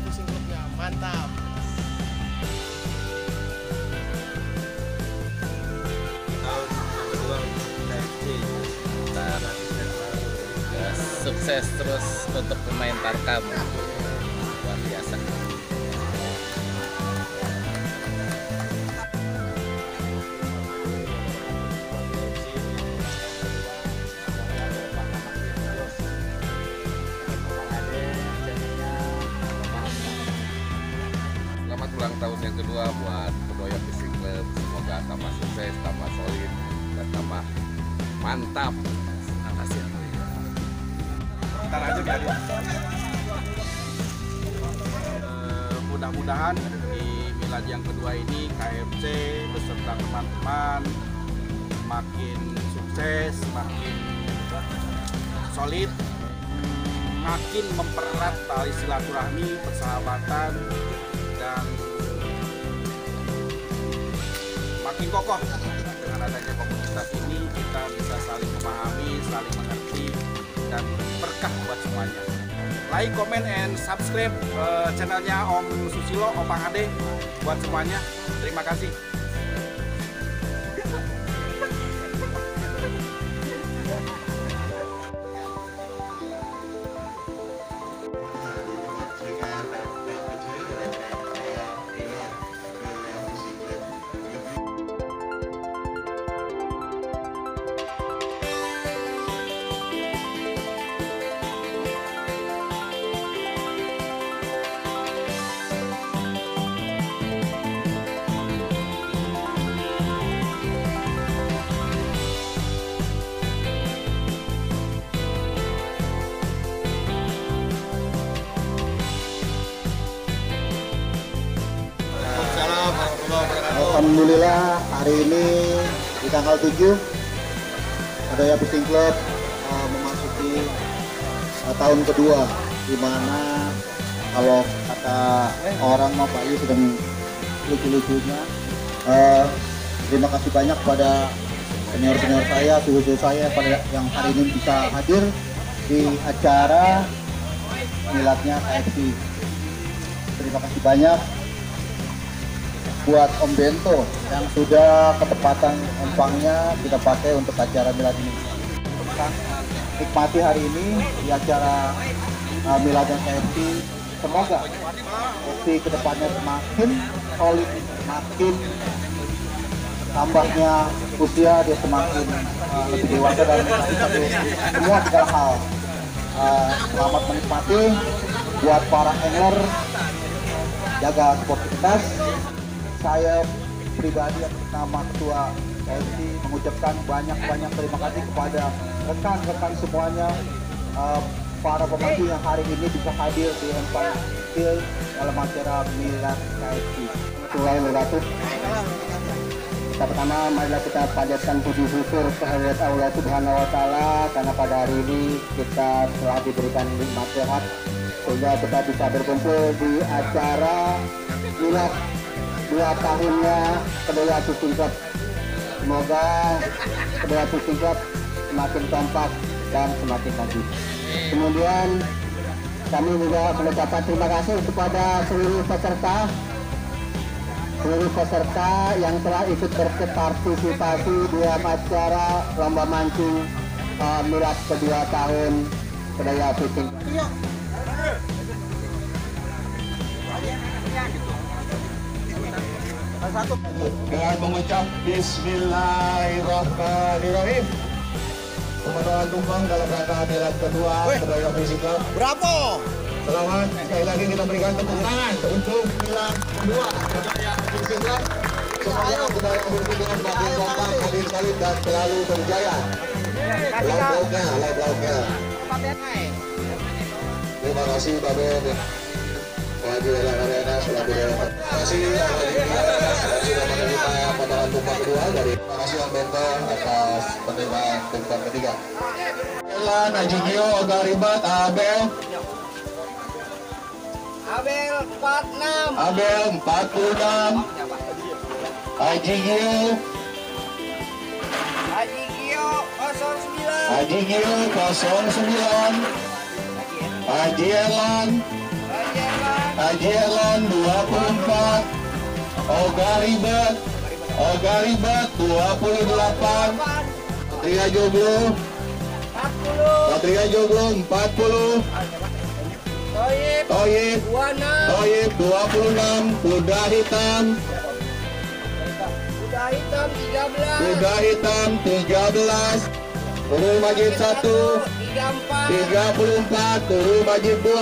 Kedoya Fishing Clubnya. Mantap. sukses terus untuk pemain Tarkam mantap. makasih Ntar aja kali. Eh, mudah-mudahan di milad yang kedua ini KFC beserta teman-teman makin sukses, makin solid, makin mempererat tali silaturahmi, persahabatan, dan makin kokoh dengan adanya komunitas ini kita bisa saling memahami, saling mengerti, dan berkah buat semuanya. Like, comment, and subscribe eh, channelnya Om Susilo, Opang Ade buat semuanya. Terima kasih. Alhamdulillah hari ini di tanggal 7 Adaya Fishing Club uh, memasuki uh, tahun kedua di mana kalau kata orang mau Bayu sedang lucu-lucunya uh, terima kasih banyak pada senior-senior saya, suhu-suhu saya pada yang hari ini bisa hadir di acara miladnya KFC. Terima kasih banyak buat Om Bento yang sudah ketepatan empangnya kita pakai untuk acara milad ini. Nikmati hari ini di acara uh, miladnya KFC. Semoga KFC ke depannya semakin solid, makin tambahnya usia dia semakin uh, lebih dewasa dan semua segala hal. Uh, selamat menikmati buat para angler jaga sportivitas saya pribadi atas nama ketua KFC mengucapkan banyak-banyak terima kasih kepada rekan-rekan semuanya uh, para pemancing yang hari ini bisa hadir di Empang Hill dalam acara Milad KFC. Wabarakatuh. Kita pertama marilah kita panjatkan puji syukur kehadirat Allah Subhanahu wa taala karena pada hari ini kita telah diberikan nikmat sehat sehingga kita bisa berkumpul di acara Milad dua tahunnya kedua Club. Semoga kedua Club semakin kompak dan semakin maju. Kemudian kami juga mengucapkan terima kasih kepada seluruh peserta seluruh peserta yang telah ikut berpartisipasi dalam acara lomba mancing uh, Milad kedua tahun Kedaya Fishing. dengan mengucap Bismillahirrahmanirrahim. Pemenuhan tumpang dalam rangka milad kedua Fishing Club. Bravo! Selamat sekali lagi kita berikan tepuk tangan untuk milad kedua Club. Semoga Kedaya Fishing Club makin kompak, makin solid dan selalu berjaya. Laut lautnya, laut lautnya. Terima kasih Pak Ben. Wajib Arena selaku Dewan. Terima kasih yang sudah kedua dari terima kasih Om Bento atas penerimaan tumpang ketiga. Ela Najigio Oga Ribat Abel Abel 46. Abel 46 Haji Gio Haji Gio Haji Gil 09 Haji Erlan Haji Erlan 24 Oga Oga Ribet 28 Patria Joglo. Patria Joglo 40 Toyib. Toyib. 26 Kuda Hitam. Kuda Hitam 13 Turun Majid 1 34 Turun Majid 2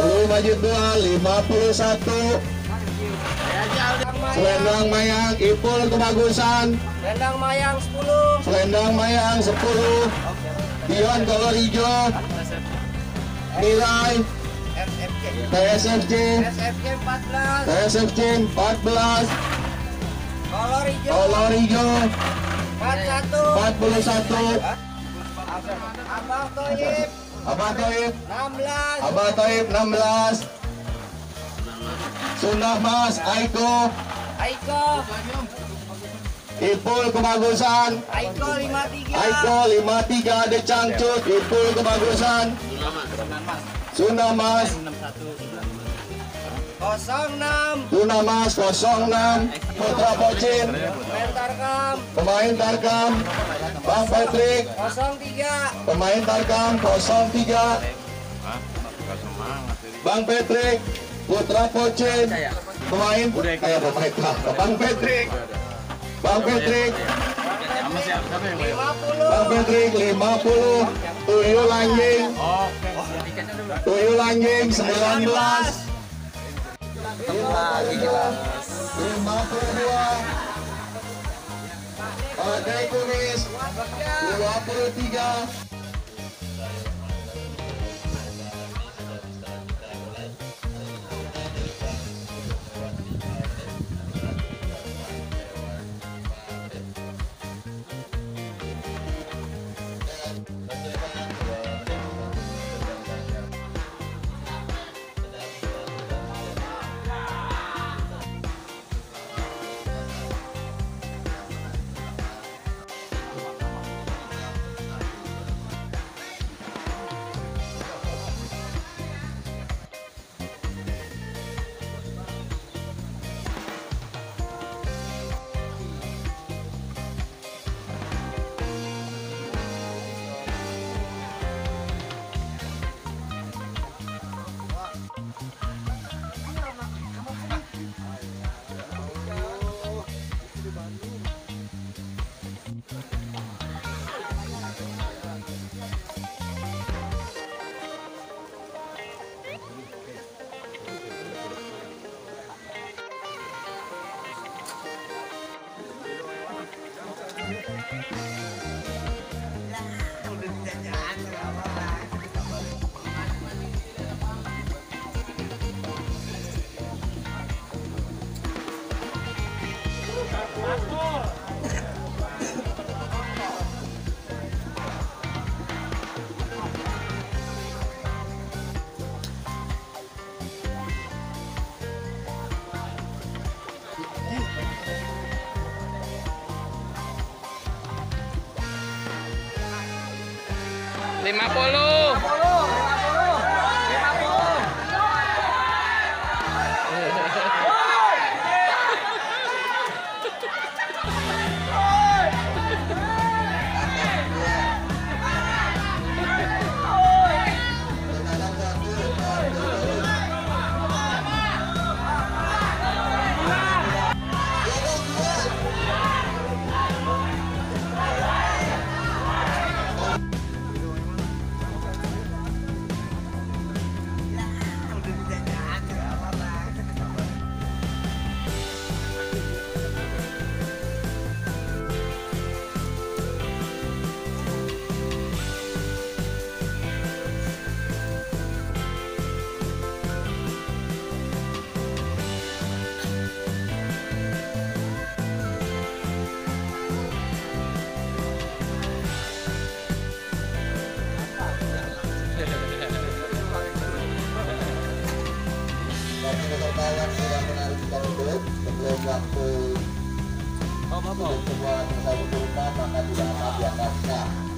Turun Majid 2 51 Selendang Mayang Ipul Kebagusan Rendang Mayang 10 Selendang Mayang 10 Dion Kolor Hijau. Nilai. TSFC SFC 14 TSFC 14 Kolor hijau. Kolor Hijau. 41 41 Abang Toyib Abah Toib. 16 Abah Toib 16 Sunda Mas. Aiko. Aiko. Ipul Kebagusan Aiko 53 Aiko 53 De Cangcut. Ipul Kebagusan Sunda Mas. 06 Sunda Mas. 06 Putra Pocin. Mentarkam Pemain Tarkam. Bang Patrick. 03 Pemain Tarkam. 03 Bang Patrick Putra Pocin. Pemain. Kayak pemain Bang Patrick. Bang Patrick. 50 Bang Patrick 50 Tuyul Anjing Tuyul Anjing 19 52 Badai Kumis. 23 50. 50. kota yang menarik kita tutup sebelum waktu oh, sudah semua tersambung rumah maka tidak akan diangkatkan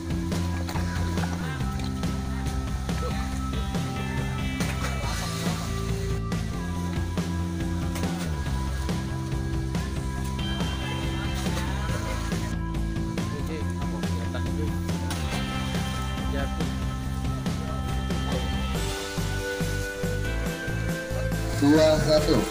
that film.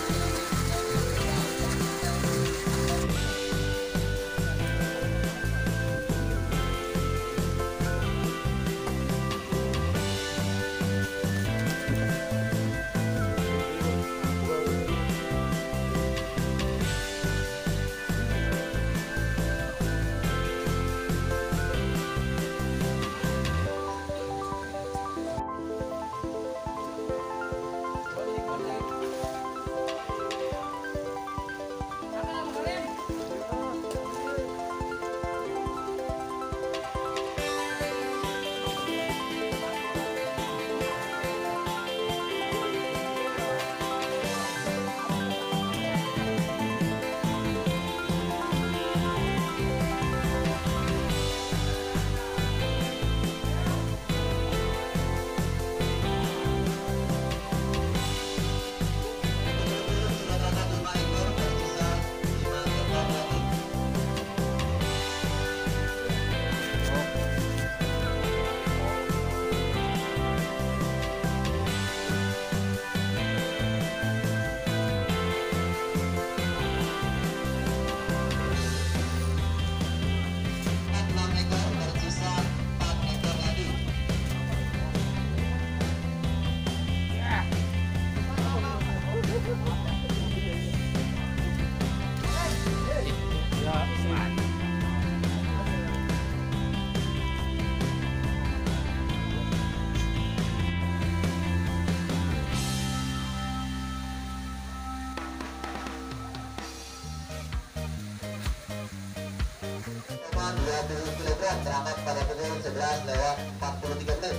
19 lewat 43 ton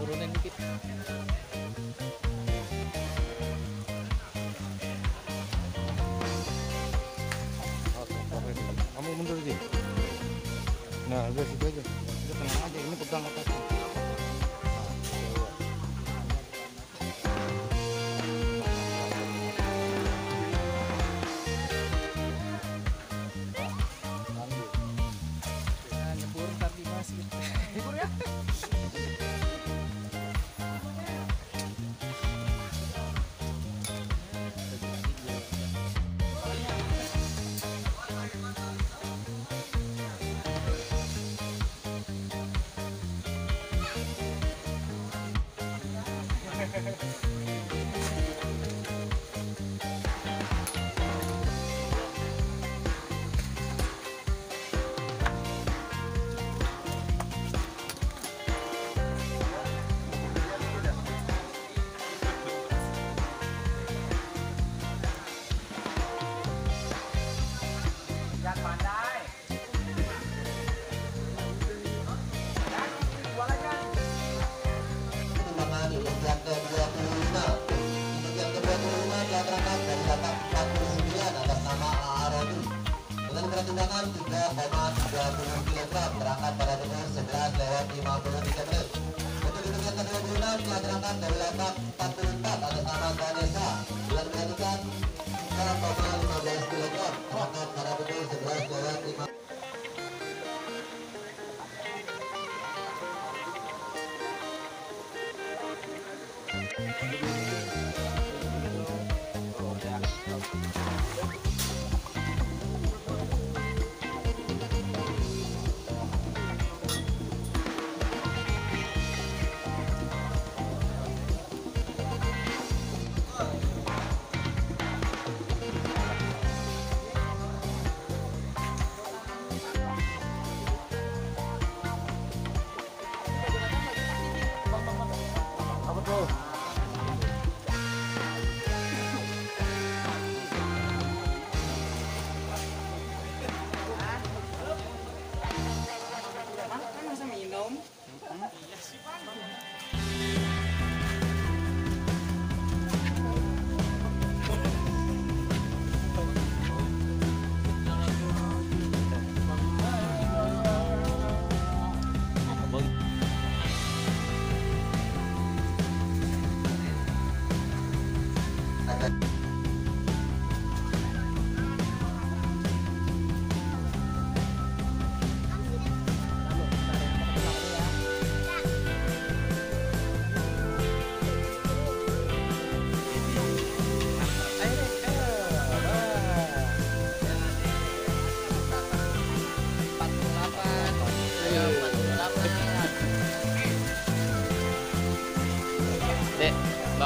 turunin dikit. Sih nah udah situ aja. Magandang hapon.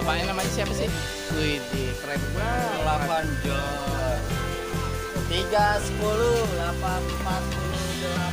Bapaknya namanya siapa sih? Wih, keren banget. 8 jos 3 10 8 48 dua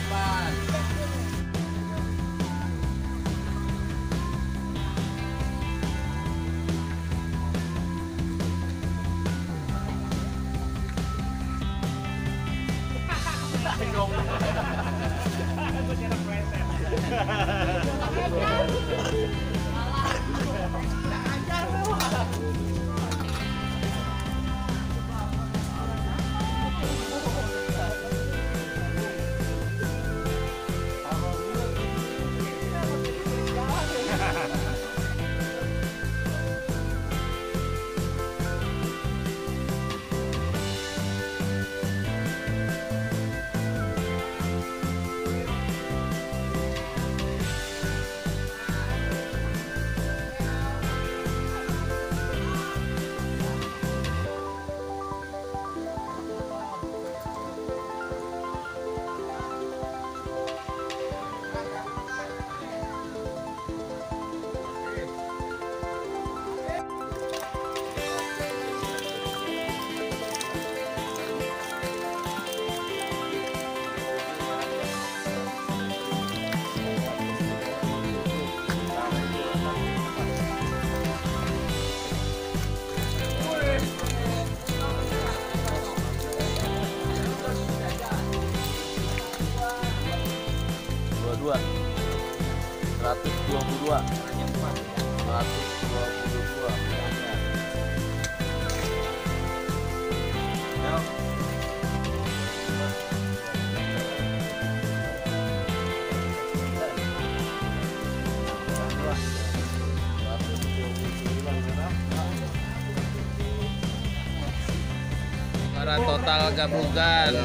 Total gabungan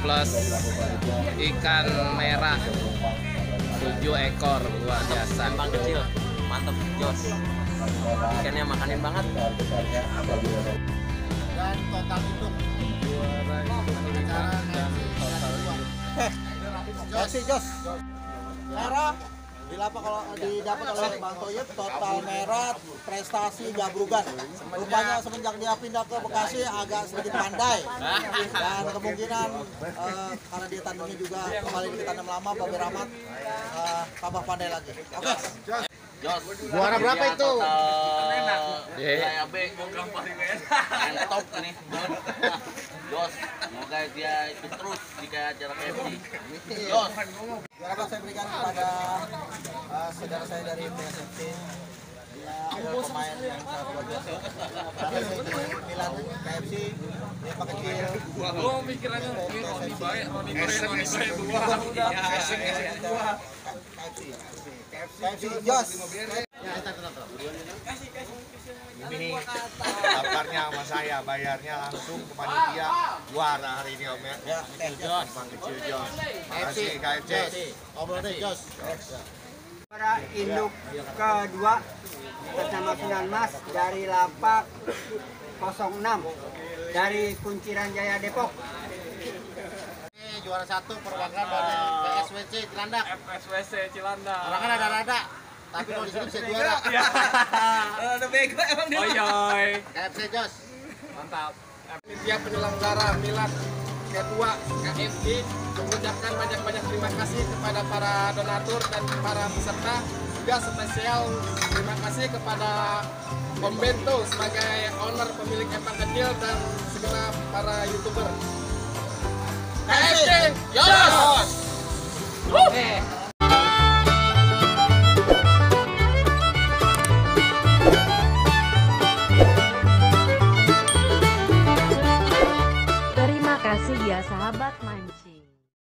plus ikan merah 7 ekor luar biasa. Bang kecil. Mantep jos. Ikannya makanin banget. Dan total itu Kasih Jos. Merah didapat kalau didapat oleh Bang Toyib total merah prestasi Gabrugan. Rupanya semenjak dia pindah ke Bekasi agak sedikit pandai dan kemungkinan eh, karena dia tandemnya juga kembali di tandem lama Babe Rahmat eh, tambah pandai lagi. Oke. Juara berapa itu? Iya. B yang top nih jos. Semoga dia ikut terus jika acara KFC jos. Juara saya berikan kepada eh, saudara saya dari PSFC. Dia adalah pemain yang Milan KFC, dia pakai kecil. Oh pikirannya ini Roni baik, Roni baik, Roni baik dua. KFC. KFC Jos. Ini kabarnya sama saya, bayarnya langsung ke panitia juara hari ini Om ya. Ya, Jos. Bang kecil Jos. Makasih KFC. Obrol deh, Jos. Juara induk kedua atas nama Sunan Mas dari lapak 06 dari Kunciran Jaya Depok. Juara satu perwakilan dari PSWC Cilandak. FSWC Cilanda. Orang kan ada rada, tapi kalau di sini bisa juara. ada bego emang dia Oyoy. KFC Jos. Mantap. Panitia penyelenggara Milan kedua KFC mengucapkan banyak-banyak terima kasih kepada para donatur dan para peserta juga spesial terima kasih kepada Om Bento sebagai owner pemilik empang kecil dan segenap para youtuber KFC kasih ya sahabat manci.